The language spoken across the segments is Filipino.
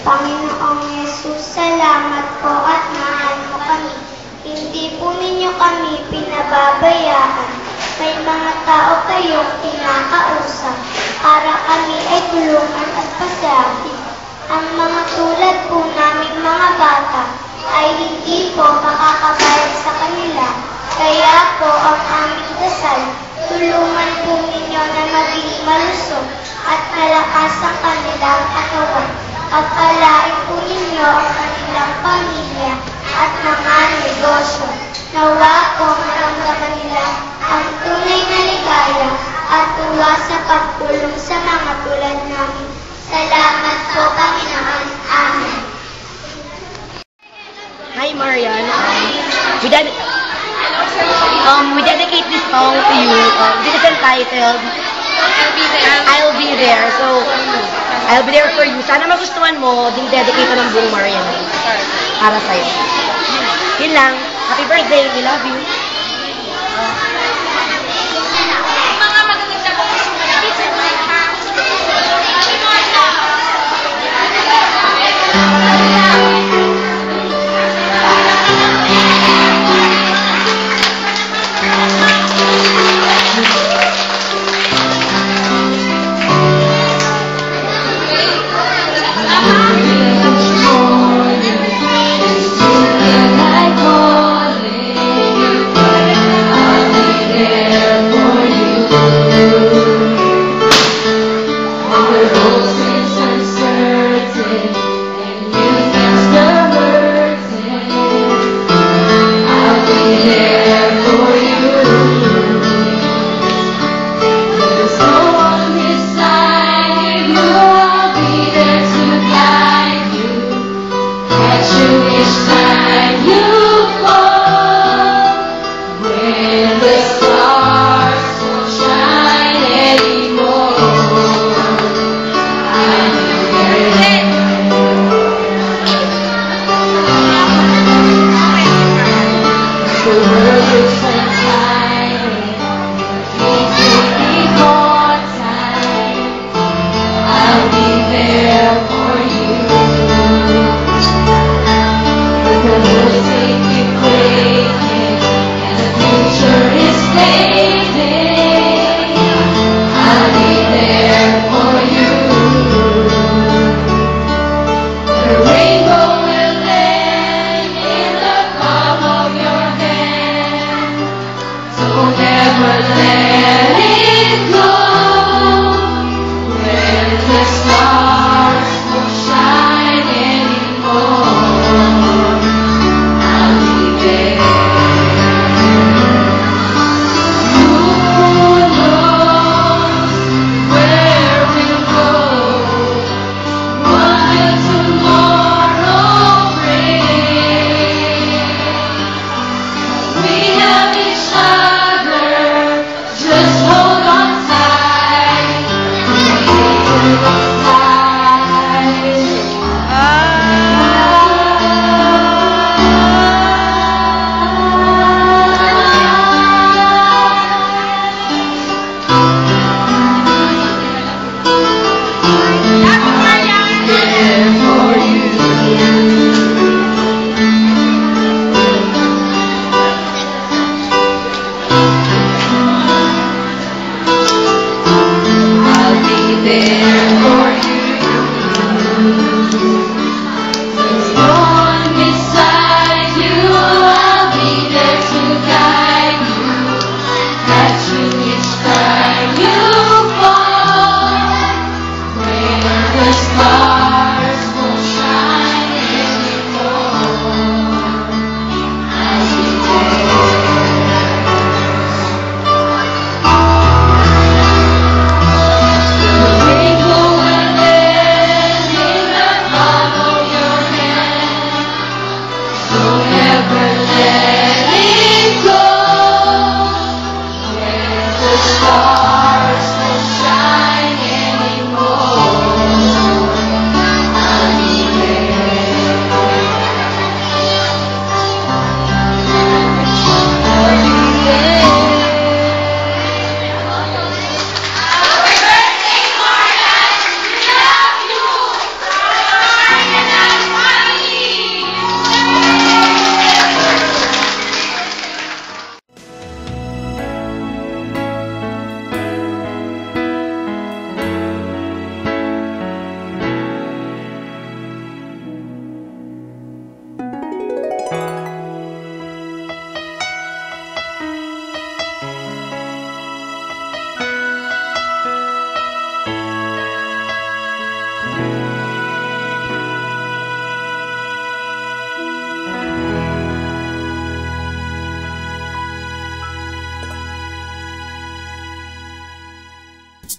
Panginoong Yesus, salamat po at mahal mo kami. Hindi po ninyo kami pinababayaan. May mga tao kayong kinakausap para kami ay tulungan at pasabi. Ang mga tulad po naming mga bata ay hindi po makakabayad sa kanila. Kaya po ang aming dasal, tulungan po ninyo na maging malusog at malakas ang kanilang katawan. Pagpalain po ninyo ang kanilang pamilya at mga negosyo. Nawa po maramdaman nila ang tunay na ligaya at tuwa sa pagtulong sa mga tulad namin. Salamat po, Panginoon. Amen. Hi, Marian. Um, we, ded- um, we dedicate this song to you. Um, this is entitled I'll Be There. So, I'll be there for you. Sana magustuhan mo, din-dedicate ng buong Marian para sa'yo. Yun lang. Happy birthday. We love you. mga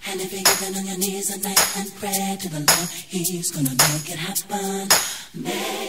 And if you're getting on your knees at night and pray to the Lord, He's gonna make it happen. Make